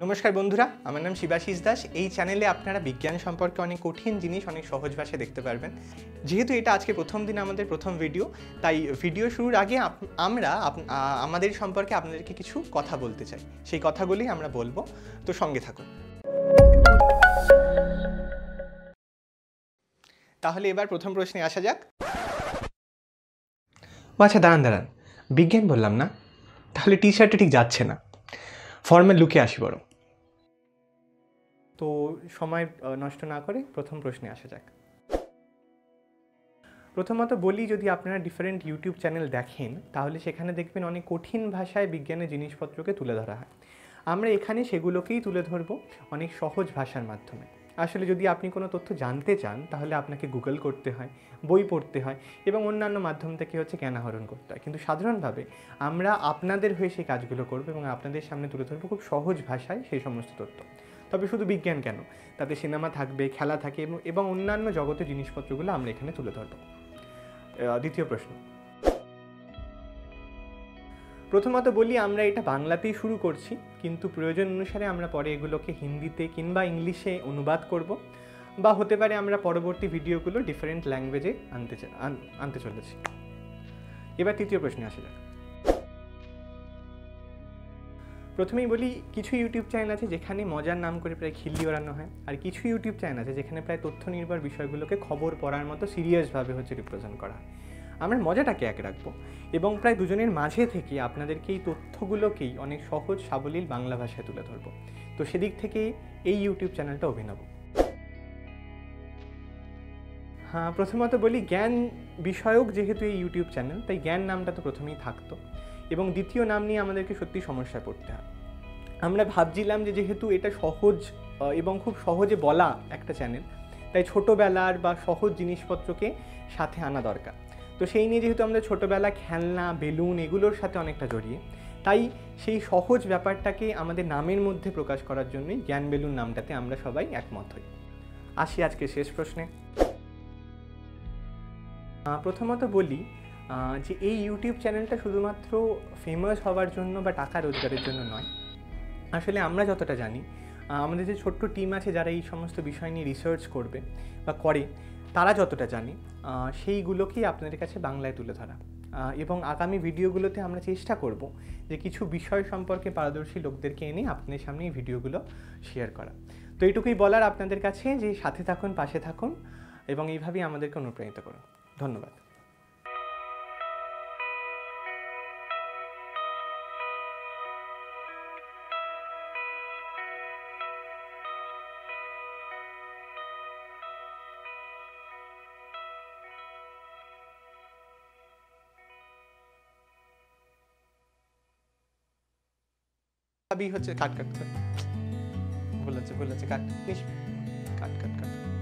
নমস্কার বন্ধুরা, আমার নাম শিবাশিস দাস। এই চ্যানেলে আপনারা বিজ্ঞান সম্পর্কে অনেক কঠিন জিনিস অনেক সহজ ভাষায় দেখতে পারবেন। যেহেতু এটা আজকে প্রথম দিন আমাদের প্রথম ভিডিও, তাই ভিডিও শুরুর আগে আমরা আমাদের সম্পর্কে আপনাদেরকে কিছু কথা বলতে চাই। সেই কথাগুলি আমরা বলব। তো সঙ্গে থাকুন। তাহলে এবার প্রথম প্রশ্নে আসা যাক। আচ্ছা দাঁড়ান দাঁড়ান। বিজ্ঞান বললাম না? তাহলে টি শার্টটা ঠিক যাচ্ছে না। ফর্মের লুকে আসি বড় তো সময় নষ্ট না করে প্রথম প্রশ্নে আসা যাক। প্রথমত বলি, যদি আপনারা ডিফারেন্ট ইউটিউব চ্যানেল দেখেন, তাহলে সেখানে দেখবেন অনেক কঠিন ভাষায় বিজ্ঞানের জিনিসপত্রকে তুলে ধরা হয়। আমরা এখানে সেগুলোকেই তুলে ধরবো অনেক সহজ ভাষার মাধ্যমে। আসলে যদি আপনি কোনো তথ্য জানতে চান, তাহলে আপনাকে গুগল করতে হয়, বই পড়তে হয় এবং অন্যান্য মাধ্যম থেকে হচ্ছে জ্ঞান আহরণ করতে হয়। কিন্তু সাধারণভাবে আমরা আপনাদের হয়ে সেই কাজগুলো করব এবং আপনাদের সামনে তুলে ধরবো খুব সহজ ভাষায় সেই সমস্ত তথ্য। তবে শুধু বিজ্ঞান কেন? তাতে সিনেমা থাকবে, খেলা থাকে এবং- অন্যান্য জগতের জিনিসপত্রগুলো আমরা এখানে তুলে ধরবো। দ্বিতীয় প্রশ্ন। প্রথমত বলি, আমরা এটা বাংলাতেই শুরু করছি, কিন্তু প্রয়োজন অনুসারে আমরা পরে এগুলোকে হিন্দিতে কিংবা ইংলিশে অনুবাদ করব বা হতে পারে আমরা পরবর্তী ভিডিওগুলো ডিফারেন্ট ল্যাঙ্গুয়েজে আনতে আনতে চলেছি। এবার তৃতীয় প্রশ্নে আসা যাক। প্রথমেই বলি, কিছু ইউটিউব চ্যানেল আছে যেখানে মজার নাম করে প্রায় খিল্লি ওড়ানো হয়, আর কিছু ইউটিউব চ্যানেল আছে যেখানে প্রায় তথ্য নির্ভর বিষয়গুলোকে খবর পড়ার মতো সিরিয়াসভাবে হচ্ছে রিপ্রেজেন্ট করা হয়। আমরা মজাটাকে এক রাখব? এবং প্রায় দুজনের মাঝে থেকে আপনাদেরকে এই তথ্যগুলোকেই অনেক সহজ, সাবলীল বাংলা ভাষায় তুলে ধরবো। তো সেদিক থেকে এই ইউটিউব চ্যানেলটা অভিনব। হ্যাঁ প্রথমত বলি, জ্ঞান বিষয়ক যেহেতু এই ইউটিউব চ্যানেল তাই জ্ঞান নামটা তো প্রথমেই থাকতো। এবং দ্বিতীয় নাম নিয়ে আমাদেরকে সত্যি সমস্যায় পড়তে হয়। আমরা ভাবছিলাম যে যেহেতু এটা সহজ এবং খুব সহজে বলা একটা চ্যানেল তাই ছোটোবেলার বা সহজ জিনিসপত্রকে সাথে আনা দরকার। তো সেই নিয়ে যেহেতু আমরা ছোটোবেলা খেলনা, বেলুন এগুলোর সাথে অনেকটা জড়িয়ে, তাই সেই সহজ ব্যাপারটাকে আমাদের নামের মধ্যে প্রকাশ করার জন্যই জ্ঞান বেলুন নামটাতে আমরা সবাই একমত হই। আসি আজকে শেষ প্রশ্নে। প্রথমত বলি যে এই ইউটিউব চ্যানেলটা শুধুমাত্র ফেমাস হওয়ার জন্য বা টাকা রোজগারের জন্য নয়। আসলে আমরা যতটা জানি আমাদের যে ছোট্ট টিম আছে যারা এই সমস্ত বিষয় নিয়ে রিসার্চ করবে বা করে, তারা যতটা জানে সেইগুলোকেই আপনাদের কাছে বাংলায় তুলে ধরা। এবং আগামী ভিডিওগুলোতে আমরা চেষ্টা করব যে কিছু বিষয় সম্পর্কে পারদর্শী লোকদেরকে এনে আপনাদের সামনে এই ভিডিওগুলো শেয়ার করা। তো এইটুকুই বলার আপনাদের কাছে যে সাথে থাকুন, পাশে থাকুন, এবং এইভাবেই আমাদেরকে অনুপ্রাণিত করুন। ধন্যবাদ। সবই হচ্ছে কাট কাট কাট। বলেছে বলেছে কাট কাট কাট কাট।